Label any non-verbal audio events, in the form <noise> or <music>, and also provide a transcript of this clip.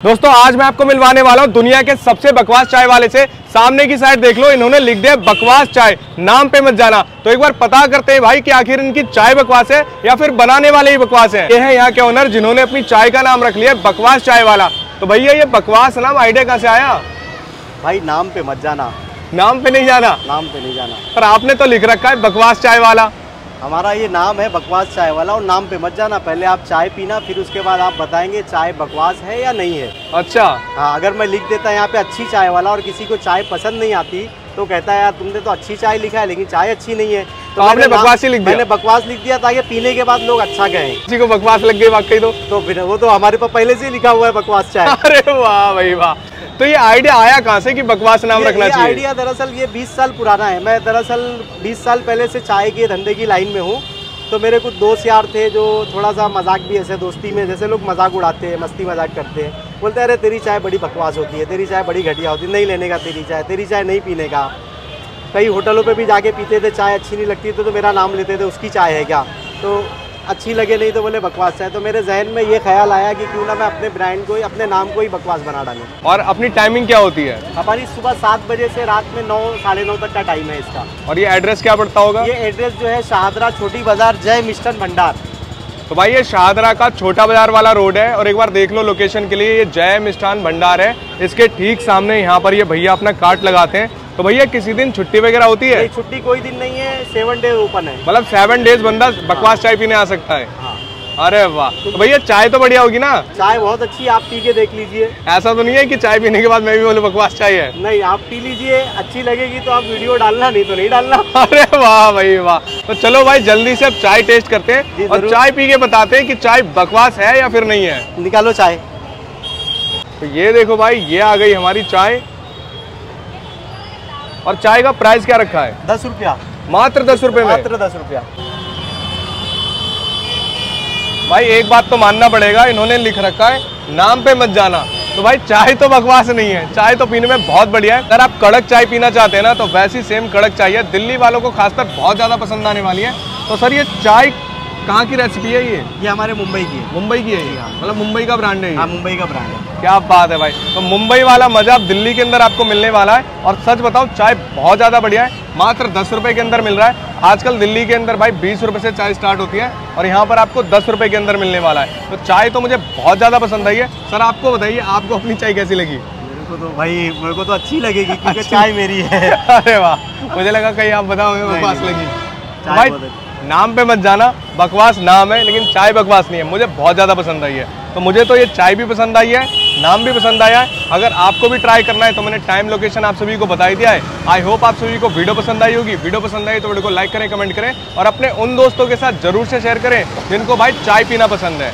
दोस्तों आज मैं आपको मिलवाने वाला हूँ दुनिया के सबसे बकवास चाय वाले से। सामने की साइड देख लो इन्होंने लिख दिया बकवास चाय। नाम पे मत जाना। तो एक बार पता करते हैं भाई कि आखिर इनकी चाय बकवास है या फिर बनाने वाले ही बकवास है। ये है यहाँ के ओनर जिन्होंने अपनी चाय का नाम रख लिया बकवास चाय वाला। तो भैया ये बकवास नाम आइडिया कहाँ से आया? भाई नाम पे मत जाना। नाम पे नहीं जाना? नाम पे नहीं जाना। पर आपने तो लिख रखा है बकवास चाय वाला। हमारा ये नाम है बकवास चाय वाला और नाम पे मत जाना पहले आप चाय पीना फिर उसके बाद आप बताएँगे चाय बकवास है या नहीं है। अच्छा। हाँ अगर मैं लिख देता यहाँ पे अच्छी चाय वाला और किसी को चाय पसंद नहीं आती तो कहता है यार तुमने तो अच्छी चाय लिखा है लेकिन चाय अच्छी नहीं है। तो आपने बकवास ही लिख दिया? मैंने बकवास लिख दिया ताकि पीने के बाद लोग अच्छा कहें। किसी को बकवास लग गई वाकई तो? तो फिर वो तो हमारे पास पहले से ही लिखा हुआ है बकवास चाय। <laughs> अरे वाह भाई वाह। तो ये आइडिया आया कहाँ से कि बकवास नाम ये- रखना ये चाहिए? आइडिया दरअसल ये 20 साल पुराना है। मैं दरअसल 20 साल पहले से चाय के धंधे की लाइन में हूँ। तो मेरे कुछ दोस्त यार थे जो थोड़ा सा मज़ाक भी ऐसे दोस्ती में जैसे लोग मज़ाक उड़ाते हैं मस्ती मज़ाक करते हैं। बोलते अरे तेरी चाय बड़ी बकवास होती है तेरी चाय बड़ी घटिया होती है नहीं लेने का तेरी चाय तेरी चाय नहीं पीने का। कई होटलों पर भी जाके पीते थे चाय अच्छी नहीं लगती थी तो मेरा नाम लेते थे उसकी चाय है क्या? तो अच्छी लगे नहीं तो बोले बकवास है। तो मेरे जहन में ये ख्याल आया कि क्यों ना मैं अपने ब्रांड को ही अपने नाम को ही बकवास बना डालूँ। और अपनी टाइमिंग क्या होती है? हमारी सुबह सात बजे से रात में नौ साढ़े नौ तक का टाइम है इसका। और ये एड्रेस क्या पड़ता होगा? ये एड्रेस जो है शाहदरा छोटी बाज़ार जय मिष्टन भंडार। तो भाई ये शाहदरा का छोटा बाज़ार वाला रोड है और एक बार देख लो लोकेशन के लिए ये जय मिष्ठान भंडार है। इसके ठीक सामने यहाँ पर ये भैया अपना कार्ट लगाते हैं। तो भैया किसी दिन छुट्टी वगैरह होती है? छुट्टी कोई दिन नहीं है सेवन डे ओपन है। मतलब सेवन डेज़ बंदा बकवास चाय पीने आ सकता है। हाँ। अरे वाह। तो भैया चाय तो बढ़िया होगी ना? चाय बहुत अच्छी है, आप पी के देख लीजिए। ऐसा तो नहीं है कि चाय पीने के बाद मैं भी बोलूँ बकवास चाय है? नहीं आप पी लीजिए अच्छी लगेगी तो आप वीडियो डालना नहीं तो नहीं डालना। <laughs> अरे वाह भाई वाह। तो चलो भाई जल्दी से अब चाय टेस्ट करते हैं और चाय पी के बताते हैं कि चाय बकवास है या फिर नहीं है। निकालो चाय। तो ये देखो भाई ये आ गई हमारी चाय। और चाय का प्राइस क्या रखा है? दस रुपया। मात्र दस रुपए में? मात्र दस रुपया। भाई एक बात तो मानना पड़ेगा इन्होंने लिख रखा है नाम पे मत जाना। तो भाई चाय तो बकवास नहीं है। चाय तो पीने में बहुत बढ़िया है। अगर आप कड़क चाय पीना चाहते हैं ना तो वैसी सेम कड़क चाय है। दिल्ली वालों को खासकर बहुत ज़्यादा पसंद आने वाली है। तो सर ये चाय कहाँ की रेसिपी है ये? ये हमारे मुंबई की है। मुंबई की है ये? मतलब मुंबई का ब्रांड है ये? हाँ मुंबई का ब्रांड है। क्या बात है भाई। तो मुंबई वाला मज़ा अब दिल्ली के अंदर आपको मिलने वाला है। और सच बताओ चाय बहुत ज़्यादा बढ़िया है। मात्र दस रुपए के अंदर मिल रहा है। आजकल दिल्ली के अंदर भाई बीस रुपए से चाय स्टार्ट होती है। और यहाँ पर आपको दस रुपए के अंदर मिलने वाला है। तो चाय तो मुझे बहुत ज़्यादा पसंद आई है। सर आपको बताइए आपको अपनी चाय कैसी लगी? को तो भाई मेरे को तो अच्छी लगेगी क्योंकि चाय मेरी है। <laughs> अरे वाह। मुझे लगा कहीं आप बताओगे बकवास नहीं। लगी। भाई। नाम पे मत जाना, बकवास नाम है, लेकिन चाय बकवास नहीं है। मुझे बहुत ज़्यादा पसंद आई है। तो मुझे तो ये चाय भी पसंद आई है, नाम भी पसंद आया है। अगर आपको भी ट्राई करना है तो मैंने टाइम लोकेशन आप सभी को बताई दिया है। आई होप आप सभी को वीडियो पसंद आई होगी। वीडियो पसंद आई तो वीडियो को लाइक करें कमेंट करें और अपने उन दोस्तों के साथ ज़रूर से शेयर करें, जिनको भाई चाय पीना पसंद है।